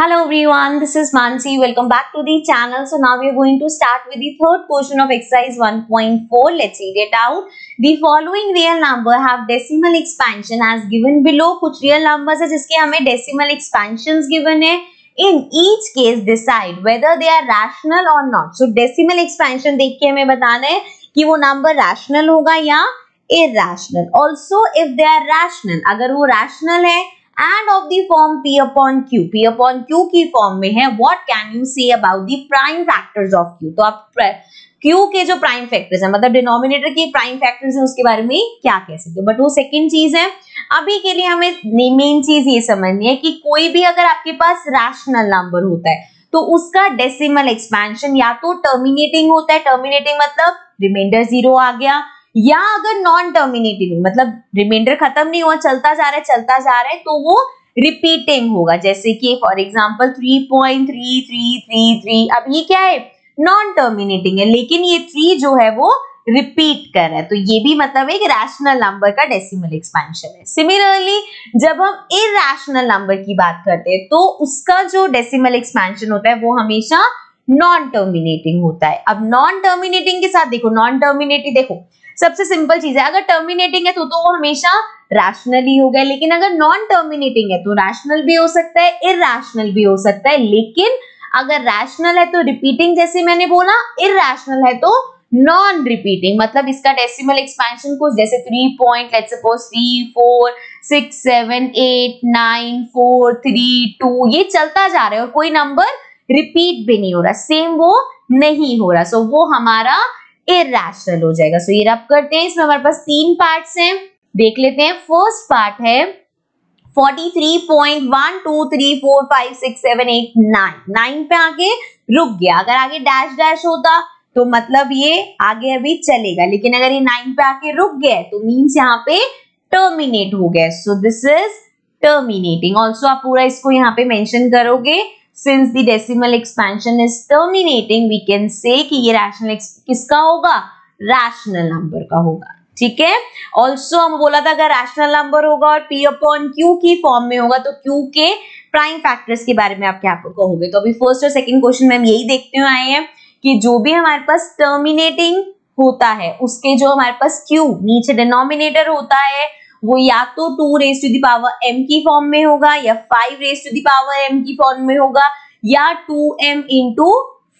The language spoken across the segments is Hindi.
Hello everyone, this is Mansi. Welcome back to the channel. So now we are going to start with the third portion of exercise 1.4. Let's read it out. The following real number have decimal expansion as given below. कुछ real numbers है जिसके हमें decimal expansions given है. In each case decide whether they are rational or not. So decimal expansion देख के हमें बताना है कि वो number rational होगा या irrational. Also if they are rational, अगर वो rational है and of the form p upon q. P upon q की फॉर्म में है what can you say about the prime factors of q? तो आप q के जो प्राइम फैक्टर्स है मतलब डिनोमिनेटर के प्राइम फैक्टर्स है, उसके बारे में क्या कह सकते हो? बट वो सेकंड चीज़ है। अभी के लिए हमें मेन चीज़ ये समझनी है कि कोई भी अगर आपके पास रैशनल नंबर होता है तो उसका डेसिमल एक्सपेंशन या तो टर्मिनेटिंग होता है। टर्मिनेटिंग मतलब रिमाइंडर ज़ीरो आ गया। या अगर नॉन टर्मिनेटिंग मतलब रिमाइंडर खत्म नहीं हुआ, चलता जा रहा है, चलता जा रहा है तो वो रिपीटिंग होगा। जैसे कि for example three point three three three three अब ये क्या है? नॉन टर्मिनेटिंग है, लेकिन ये थ्री जो है, वो रिपीट कर रहा है। तो ये भी मतलब एक रैशनल नंबर का डेसिमल एक्सपेंशन है। सिमिलरली जब हम इरेशनल नंबर की बात करते हैं तो उसका जो डेसिमल एक्सपेंशन होता है, वो हमेशा नॉन टर्मिनेटिंग होता है। अब नॉन टर्मिनेटिंग के साथ देखो नॉन टर्मिनेटिंग देखो सबसे सिंपल चीज़ है। अगर टर्मिनेटिंग है तो तो वो हमेशा रैशनल ही होगा लेकिन अगर नॉन टर्मिनेटिंग है तो रैशनल भी हो सकता है इरेशनल भी हो सकता है। लेकिन अगर रैशनल है तो रिपीटिंग जैसे मैंने बोला इरेशनल है तो नॉन रिपीटिंग मतलब इसका डेसिमल एक्सपेंशन कुछ जैसे three point let's suppose three four six seven eight nine four three two ये चलता जा रहा है और कोई नंबर रिपीट भी नहीं हो रहा। सेम वो नहीं हो रहा। सो so, वो हमारा इरेशनल हो जाएगा। सो so, ये रब करते हैं। इसमें हमारे पास तीन पार्ट्स हैं। देख लेते हैं। फ़र्स्ट पार्ट है 43.123456789 नाइन पे आगे रुक गया। अगर आगे डैश डैश होता तो मतलब ये आगे अभी चलेगा। लेकिन अगर ये नाइन पे आके रुक गया तो मीन्स यहाँ पे टर्मिनेट हो गया। So this is terminating also आप पूरा इसको यहाँ पे मेंशन करोगे। Since the decimal expansion is terminating, we can say कि ये rational किसका होगा? Rational number का होगा। ठीक है? ऑल्सो हम बोला था अगर रैशनल नंबर होगा और पी अपॉन क्यू की फॉर्म में होगा तो क्यू के प्राइम फैक्टर्स के बारे में आप क्या कहोगे? तो अभी फ़र्स्ट और सेकंड क्वेश्चन में हम यही देखते हुए आए हैं कि जो भी हमारे पास टर्मिनेटिंग होता है, उसके जो हमारे पास क्यू नीचे डिनोमिनेटर होता है वो या तो two raise to the power m की फॉर्म में होगा या five raise to the power m की फॉर्म में होगा या two m into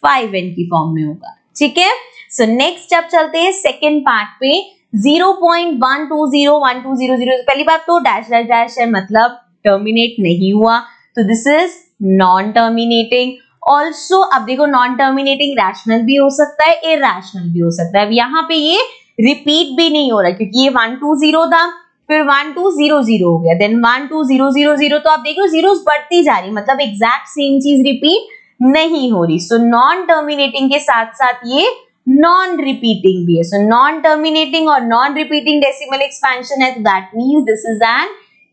five n की फॉर्म में होगा। ठीक है? सो नेक्स्ट स्टेप चलते हैं सेकेंड पार्ट पे zero point one two zero one two zero zero पहली बात तो डैश डैश डैश है मतलब टर्मिनेट नहीं हुआ। तो this is non terminating also अब देखो नॉन टर्मिनेटिंग रैशनल भी हो सकता है इरेशनल भी हो सकता है। अब यहाँ पे ये रिपीट भी नहीं हो रहा, क्योंकि ये वन टू ज़ीरो था। फिर वन टू ज़ीरो ज़ीरो हो गया। Then one two zero zero zero तो आप देखो ज़ीरो बढ़ती जा रही मतलब एग्जैक्ट सेम चीज़ रिपीट नहीं हो रही। सो नॉन टर्मिनेटिंग के साथ साथ ये नॉन रिपीटिंग भी है। सो नॉन टर्मिनेटिंग और नॉन रिपीटिंग डेसिमल एक्सपेंशन है that means this is an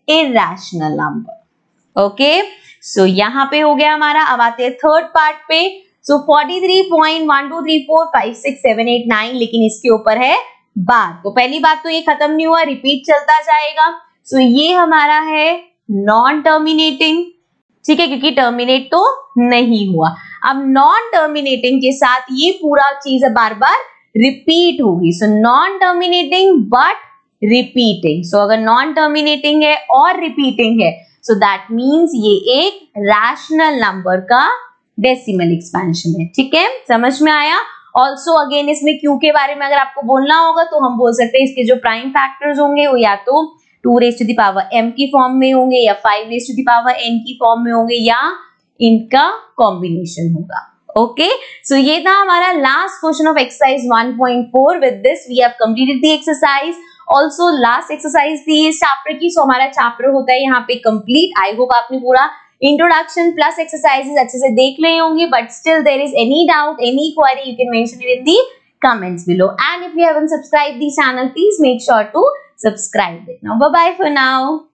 irrational number okay so यहाँ पे हो गया हमारा। अब आते हैं थर्ड पार्ट पे। So forty three point one two three four five six seven eight nine लेकिन इसके ऊपर है बात तो पहली बात तो ये खत्म नहीं हुआ रिपीट चलता जाएगा। सो ये हमारा है नॉन टर्मिनेटिंग ठीक है, क्योंकि टर्मिनेट तो नहीं हुआ। अब नॉन टर्मिनेटिंग के साथ ये पूरा चीज़ बार बार रिपीट होगी। So non terminating but repeating so अगर नॉन टर्मिनेटिंग है और रिपीटिंग है सो दैट मीन्स ये एक रैशनल नंबर का डेसिमल एक्सपेंशन है। ठीक है? समझ में आया? ऑल्सो अगेन इसमें क्यू के बारे में अगर आपको बोलना होगा तो हम बोल सकते हैं इसके जो प्राइम फैक्टर्स होंगे, वो या तो two raise to the power m की फॉर्म में होंगे, या five raise to the power n की फॉर्म में होंगे, या इनका कॉम्बिनेशन होगा। ओके सो ये था हमारा last question of exercise 1.4 with this we have completed the exercise also last exercise थी इस चैप्टर की सो so हमारा चैप्टर होता है यहाँ पे कंप्लीट आई होप आपने पूरा introduction plus exercises अच्छे से देख रहे होंगे but still there is any doubt any query you can mention it in the comments below and if you haven't subscribed the channel please make sure to subscribe it now bye bye for now